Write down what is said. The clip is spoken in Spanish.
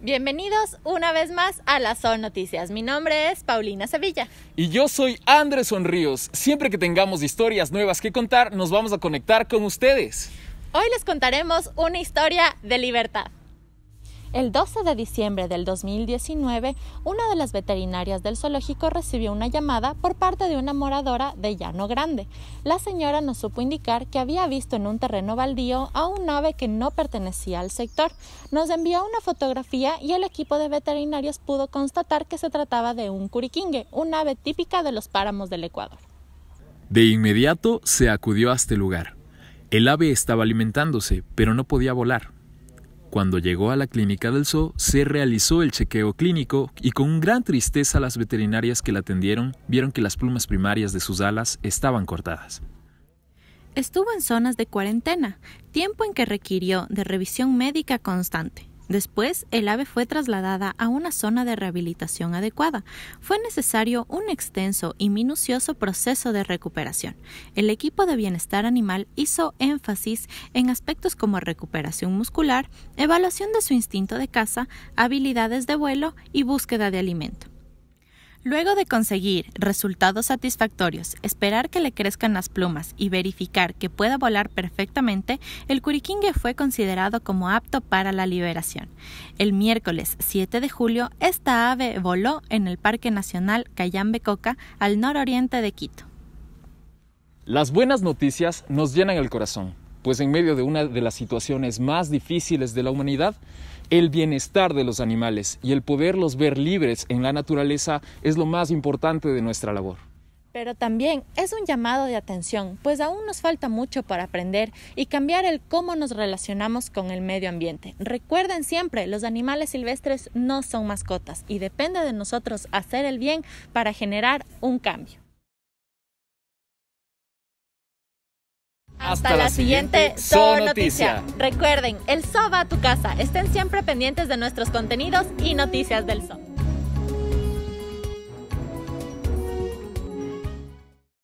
Bienvenidos una vez más a la Zona Noticias. Mi nombre es Paulina Sevilla. Y yo soy Andrés Sonríos. Siempre que tengamos historias nuevas que contar, nos vamos a conectar con ustedes. Hoy les contaremos una historia de libertad. El 12 de diciembre del 2019, una de las veterinarias del zoológico recibió una llamada por parte de una moradora de Llano Grande. La señora nos supo indicar que había visto en un terreno baldío a un ave que no pertenecía al sector. Nos envió una fotografía y el equipo de veterinarios pudo constatar que se trataba de un curiquingue, un ave típica de los páramos del Ecuador. De inmediato se acudió a este lugar. El ave estaba alimentándose, pero no podía volar. Cuando llegó a la clínica del zoo, se realizó el chequeo clínico y con gran tristeza las veterinarias que la atendieron vieron que las plumas primarias de sus alas estaban cortadas. Estuvo en zonas de cuarentena, tiempo en que requirió de revisión médica constante. Después, el ave fue trasladada a una zona de rehabilitación adecuada. Fue necesario un extenso y minucioso proceso de recuperación. El equipo de bienestar animal hizo énfasis en aspectos como recuperación muscular, evaluación de su instinto de caza, habilidades de vuelo y búsqueda de alimento. Luego de conseguir resultados satisfactorios, esperar que le crezcan las plumas y verificar que pueda volar perfectamente, el curiquingue fue considerado como apto para la liberación. El miércoles 7 de julio, esta ave voló en el Parque Nacional Cayambe Coca, al nororiente de Quito. Las buenas noticias nos llenan el corazón pues en medio de una de las situaciones más difíciles de la humanidad, el bienestar de los animales y el poderlos ver libres en la naturaleza es lo más importante de nuestra labor. Pero también es un llamado de atención, pues aún nos falta mucho para aprender y cambiar el cómo nos relacionamos con el medio ambiente. Recuerden siempre, los animales silvestres no son mascotas y depende de nosotros hacer el bien para generar un cambio. Hasta, la siguiente So Noticia. Recuerden, el So va a tu casa. Estén siempre pendientes de nuestros contenidos y noticias del So.